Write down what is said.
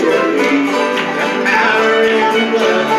journey, the power in the blood.